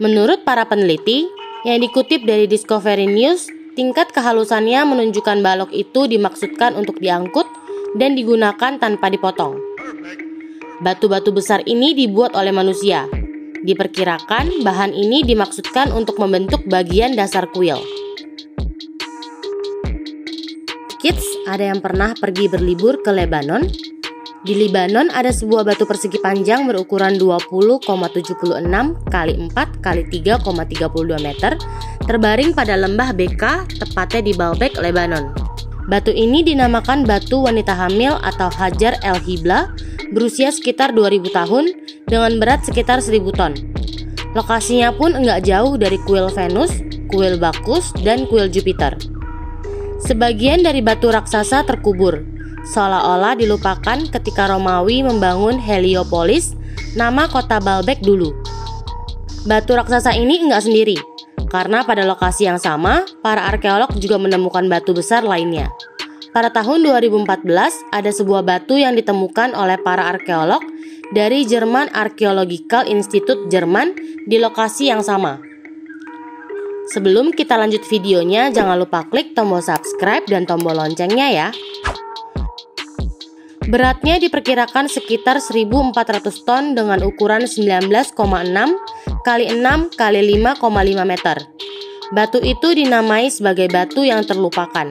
Menurut para peneliti, yang dikutip dari Discovery News, tingkat kehalusannya menunjukkan balok itu dimaksudkan untuk diangkut dan digunakan tanpa dipotong. Batu-batu besar ini dibuat oleh manusia. Diperkirakan bahan ini dimaksudkan untuk membentuk bagian dasar kuil. Kids, ada yang pernah pergi berlibur ke Lebanon? Di Lebanon ada sebuah batu persegi panjang berukuran 20,76 kali 4 kali 3,32 meter terbaring pada lembah Beka tepatnya di Baalbek, Lebanon. Batu ini dinamakan batu wanita hamil atau Hajar El Hibla berusia sekitar 2000 tahun dengan berat sekitar 1000 ton. Lokasinya pun enggak jauh dari kuil Venus, kuil Bacchus, dan kuil Jupiter. Sebagian dari batu raksasa terkubur, seolah-olah dilupakan ketika Romawi membangun Heliopolis, nama kota Baalbek dulu. Batu raksasa ini enggak sendiri, karena pada lokasi yang sama, para arkeolog juga menemukan batu besar lainnya. Pada tahun 2014, ada sebuah batu yang ditemukan oleh para arkeolog dari German Archaeological Institute Jerman di lokasi yang sama. Sebelum kita lanjut videonya, jangan lupa klik tombol subscribe dan tombol loncengnya ya. Beratnya diperkirakan sekitar 1400 ton dengan ukuran 19,6 kali 6 kali 5,5 meter. Batu itu dinamai sebagai batu yang terlupakan.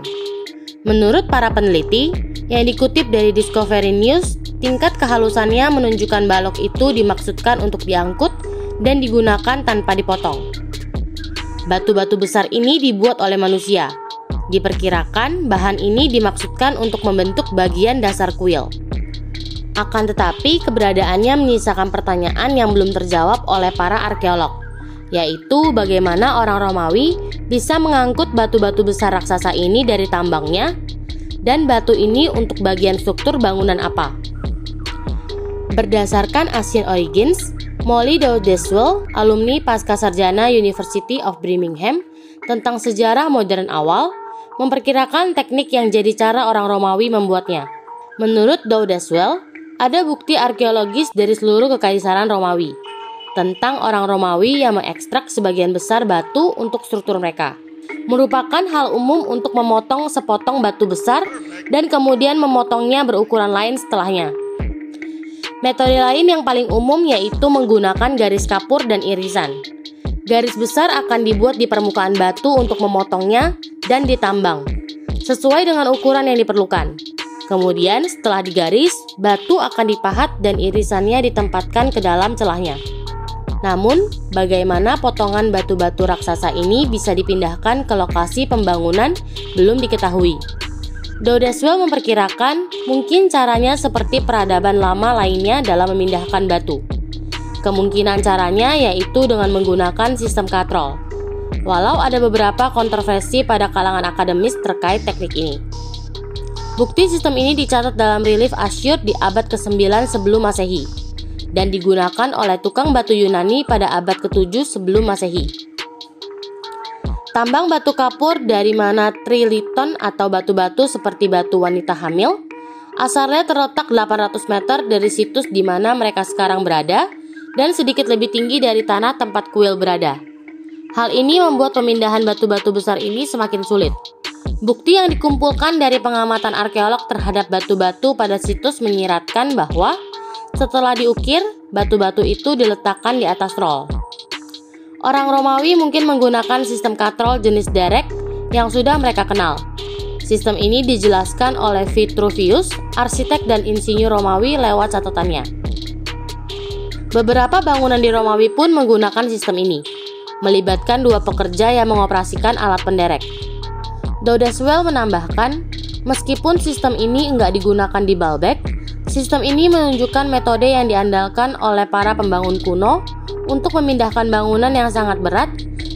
Menurut para peneliti, yang dikutip dari Discovery News, tingkat kehalusannya menunjukkan balok itu dimaksudkan untuk diangkut dan digunakan tanpa dipotong. Batu-batu besar ini dibuat oleh manusia, Diperkirakan bahan ini dimaksudkan untuk membentuk bagian dasar kuil. Akan tetapi keberadaannya menyisakan pertanyaan yang belum terjawab oleh para arkeolog, yaitu bagaimana orang Romawi bisa mengangkut batu-batu besar raksasa ini dari tambangnya dan batu ini untuk bagian struktur bangunan apa. Berdasarkan Asian Origins, Molly Dowdeswell, alumni pasca sarjana University of Birmingham, tentang sejarah modern awal, memperkirakan teknik yang jadi cara orang Romawi membuatnya. Menurut Daudeswell, ada bukti arkeologis dari seluruh kekaisaran Romawi tentang orang Romawi yang mengekstrak sebagian besar batu untuk struktur mereka. Merupakan hal umum untuk memotong sepotong batu besar dan kemudian memotongnya berukuran lain setelahnya. Metode lain yang paling umum yaitu menggunakan garis kapur dan irisan. Garis besar akan dibuat di permukaan batu untuk memotongnya dan ditambang, sesuai dengan ukuran yang diperlukan. Kemudian setelah digaris, batu akan dipahat dan irisannya ditempatkan ke dalam celahnya. Namun, bagaimana potongan batu-batu raksasa ini bisa dipindahkan ke lokasi pembangunan belum diketahui. Dodeswell memperkirakan mungkin caranya seperti peradaban lama lainnya dalam memindahkan batu. Kemungkinan caranya yaitu dengan menggunakan sistem katrol. Walau ada beberapa kontroversi pada kalangan akademis terkait teknik ini. Bukti sistem ini dicatat dalam relief Asyur di abad ke-9 sebelum Masehi dan digunakan oleh tukang batu Yunani pada abad ke-7 sebelum Masehi. Tambang batu kapur dari mana triliton atau batu-batu seperti batu wanita hamil asalnya terletak 800 meter dari situs di mana mereka sekarang berada dan sedikit lebih tinggi dari tanah tempat kuil berada. Hal ini membuat pemindahan batu-batu besar ini semakin sulit. Bukti yang dikumpulkan dari pengamatan arkeolog terhadap batu-batu pada situs menyiratkan bahwa setelah diukir, batu-batu itu diletakkan di atas roll. Orang Romawi mungkin menggunakan sistem katrol jenis derek yang sudah mereka kenal. Sistem ini dijelaskan oleh Vitruvius, arsitek dan insinyur Romawi lewat catatannya. Beberapa bangunan di Romawi pun menggunakan sistem ini, melibatkan dua pekerja yang mengoperasikan alat penderek. Dodeswell menambahkan, meskipun sistem ini enggak digunakan di Baalbek, sistem ini menunjukkan metode yang diandalkan oleh para pembangun kuno untuk memindahkan bangunan yang sangat berat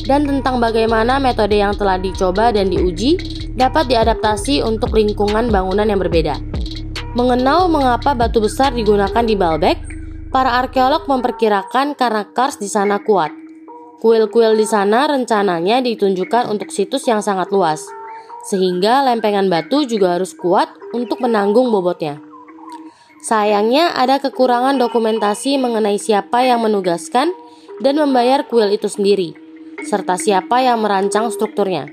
dan tentang bagaimana metode yang telah dicoba dan diuji dapat diadaptasi untuk lingkungan bangunan yang berbeda. Mengenal mengapa batu besar digunakan di Baalbek, Para arkeolog memperkirakan karena kars di sana kuat. Kuil-kuil di sana rencananya ditunjukkan untuk situs yang sangat luas, sehingga lempengan batu juga harus kuat untuk menanggung bobotnya. Sayangnya ada kekurangan dokumentasi mengenai siapa yang menugaskan dan membayar kuil itu sendiri, serta siapa yang merancang strukturnya.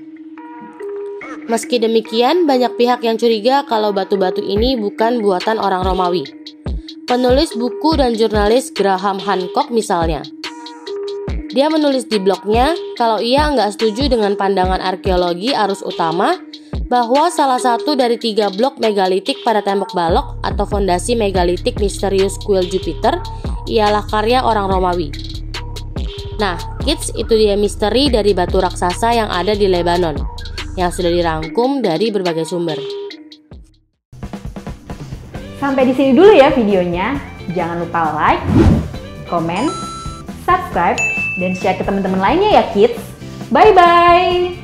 Meski demikian, banyak pihak yang curiga kalau batu-batu ini bukan buatan orang Romawi. Penulis buku dan jurnalis Graham Hancock misalnya. Dia menulis di blognya kalau ia nggak setuju dengan pandangan arkeologi arus utama bahwa salah satu dari tiga blok megalitik pada tembok balok atau fondasi megalitik misterius kuil Jupiter ialah karya orang Romawi. Nah, kids itu dia misteri dari batu raksasa yang ada di Lebanon yang sudah dirangkum dari berbagai sumber. Sampai di sini dulu ya videonya. Jangan lupa like, komen, subscribe, dan share ke teman-teman lainnya ya kids. Bye-bye!